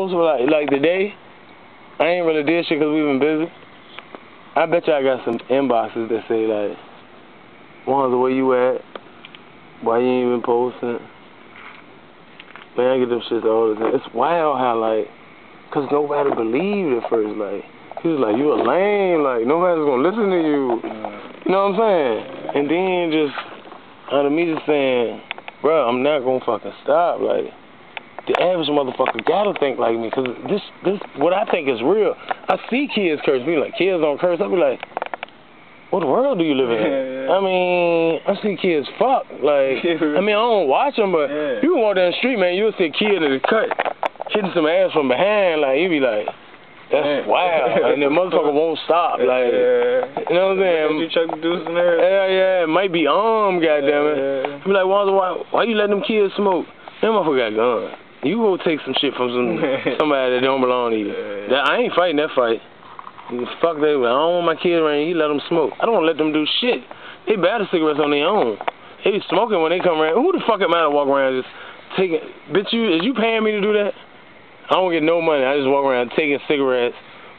Like, like today, I ain't really did shit because we been busy. I bet you I got some inboxes that say like, Wanza, where you at? Why you ain't even posting? Man, I get them shits all the time. It's wild how like, cause nobody believed at first. Like, he was like, you a lame. Like, nobody's gonna listen to you. You know what I'm saying? And then just out of me just saying, bro, I'm not gonna fucking stop. Like, the average motherfucker gotta think like me, cause this, this, what I think is real. I see kids curse me, like kids don't curse. I be like, what world do you live in? Yeah, yeah. I mean, I see kids fuck. Like, I mean, I don't watch them, but Yeah. you walk down the street, man, you'll see a kid in the cut hitting some ass from behind. Like, you be like, that's wild, and the motherfucker won't stop. Like, you know what I'm saying? You Chuck the Deuce in there. Yeah, yeah, it might be um, armed, goddammit. Yeah. I be like, Wanza, why, why you letting them kids smoke? That motherfucker got guns. You go take some shit from some somebody that don't belong to you. That, I ain't fighting that fight. Fuck that. I don't want my kids around. You let them smoke. I don't let them do shit. They buy the cigarettes on their own. They be smoking when they come around. Who the fuck am I to walk around just taking? Bitch, you is you paying me to do that? I don't get no money. I just walk around taking cigarettes,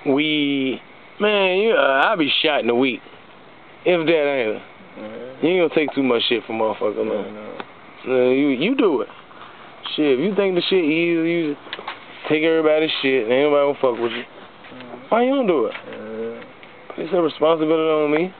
weed. Man, you, uh, I'll be shot in a week. If that ain't. You ain't gonna take too much shit from motherfucker, man. Yeah, Uh, you you do it. Shit, if you think the shit easy, you take everybody's shit and ain't nobody gonna fuck with you. Mm-hmm. Why you don't do it? It's a responsibility on me.